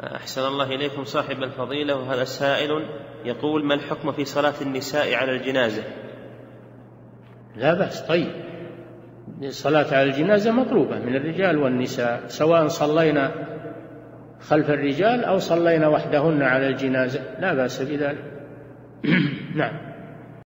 أحسن الله إليكم صاحب الفضيلة وهذا سائل يقول ما الحكم في صلاة النساء على الجنازة؟ لا بأس طيب. الصلاة على الجنازة مطلوبة من الرجال والنساء سواء صلينا خلف الرجال أو صلينا وحدهن على الجنازة لا بأس بذلك. نعم.